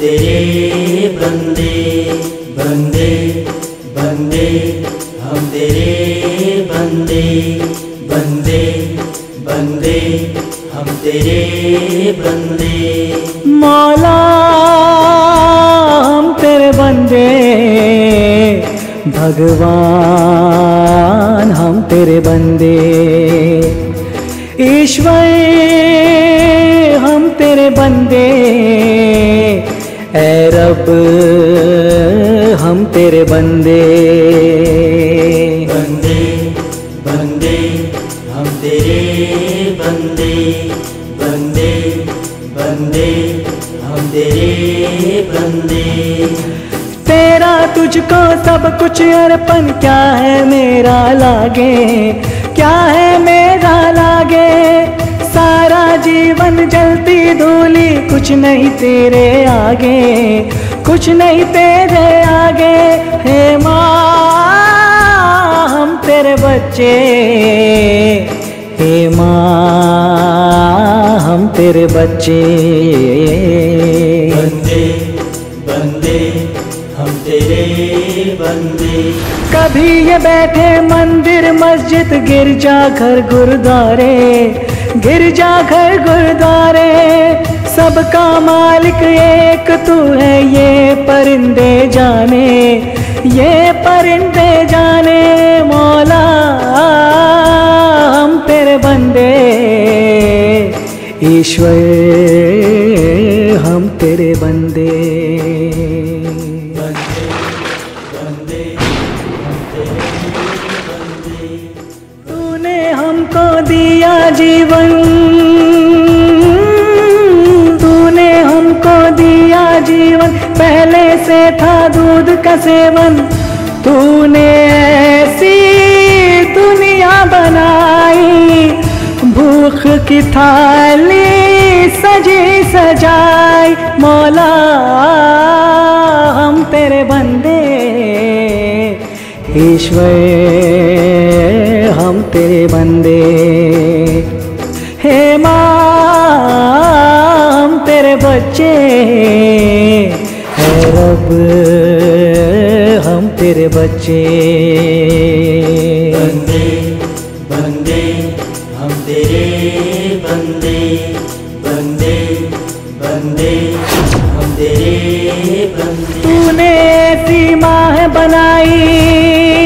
तेरे बंदे बंदे बंदे, हम तेरे बंदे बंदे बंदे, हम तेरे बंदे। मौला, हम तेरे बंदे, भगवान हम तेरे बंदे। ईश्वर हम तेरे बंदे। ए रब हम तेरे बंदे। बंदे बंदे हम तेरे बंदे। बंदे बंदे हम तेरे बंदे। तेरा तुझको सब कुछ अर्पण क्या है मेरा लागे? क्या है मेरा लागे? जीवन जलती धूली, कुछ नहीं तेरे आगे, कुछ नहीं तेरे आगे। हे माँ, हम तेरे बच्चे। हे माँ, हम तेरे बच्चे। बंदे बंदे हम तेरे बंदे। कभी ये बैठे मंदिर, मस्जिद गिरजा घर गुरुद्वारे। गिरजा घर गुरुद्वारे, सबका मालिक एक तू है ये परिंदे जाने। ये परिंदे जाने, मौला, हम तेरे बंदे। ईश्वर, हम तेरे बंदे। दिया जीवन। तूने हमको दिया जीवन। पहले से था दूध का सेवन। तूने ऐसी दुनिया बनाई। भूख की थाली सजी सजाई। मौला, हम तेरे बंदे। ईश्वर हम तेरे बंदे। हे माँ हम तेरे बच्चे। है रब हम तेरे बच्चे। बंदे बंदे हम तेरे बंदे। बंदे बंदे हम तेरे बंदे। तूने ऐसी माँ बनाई।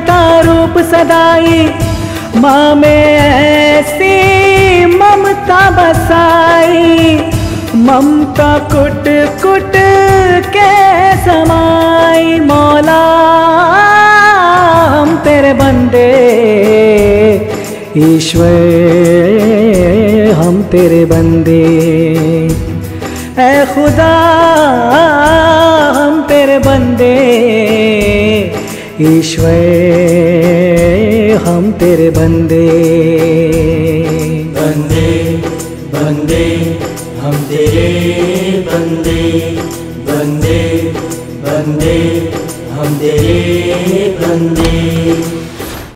दिखता रूप सदाई। माँ में ऐसी ममता बसाई। ममता कुट कुट के समाई। मौला, हम तेरे बंदे। ईश्वर, हम तेरे बंदे। ऐ खुदा, हम तेरे बंदे। ईश्वर हम तेरे बंदे। बंदे बंदे हम तेरे बंदे। बंदे बंदे हम तेरे बंदे।